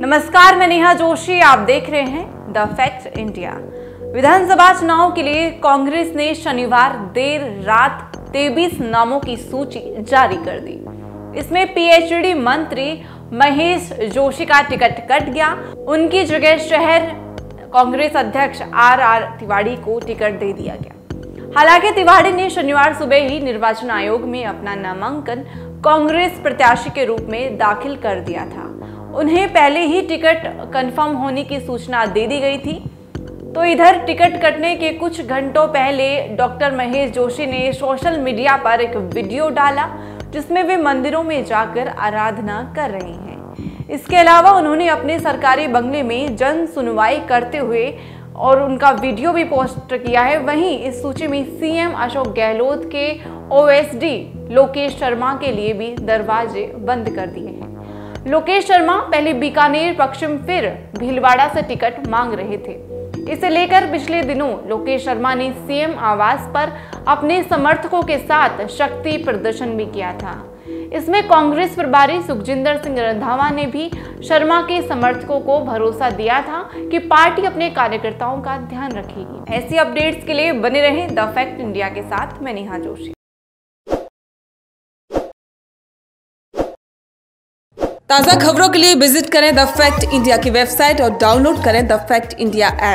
नमस्कार, मैं नेहा जोशी, आप देख रहे हैं द फैक्ट इंडिया विधानसभा चुनाव के लिए कांग्रेस ने शनिवार देर रात तेईस नामों की सूची जारी कर दी। इसमें पीएचडी मंत्री महेश जोशी का टिकट कट गया। उनकी जगह शहर कांग्रेस अध्यक्ष आर आर तिवाड़ी को टिकट दे दिया गया। हालाँकि तिवाड़ी ने शनिवार सुबह ही निर्वाचन आयोग में अपना नामांकन कांग्रेस प्रत्याशी के रूप में दाखिल कर दिया था। उन्हें पहले ही टिकट कंफर्म होने की सूचना दे दी गई थी। तो इधर टिकट कटने के कुछ घंटों पहले डॉक्टर महेश जोशी ने सोशल मीडिया पर एक वीडियो डाला, जिसमें वे मंदिरों में जाकर आराधना कर रहे हैं। इसके अलावा उन्होंने अपने सरकारी बंगले में जन सुनवाई करते हुए और उनका वीडियो भी पोस्ट किया है। वहीं इस सूची में सीएम अशोक गहलोत के ओएसडी लोकेश शर्मा के लिए भी दरवाजे बंद कर दिए हैं। लोकेश शर्मा, पहले बीकानेर, पश्चिम फिर भीलवाड़ा से टिकट मांग रहे थे। इसे लेकर पिछले दिनों लोकेश शर्मा ने सीएम आवास पर अपने समर्थकों के साथ शक्ति प्रदर्शन भी किया था। इसमें कांग्रेस प्रभारी सुखजिंदर सिंह रंधावा ने भी शर्मा के समर्थकों को भरोसा दिया था कि पार्टी अपने कार्यकर्ताओं का ध्यान रखेगी। ऐसी अपडेट्स के लिए बने रहे द फैक्ट इंडिया के साथ, मैं नेहा जोशी। ताज़ा खबरों के लिए विज़िट करें द फैक्ट इंडिया की वेबसाइट और डाउनलोड करें द फैक्ट इंडिया ऐप।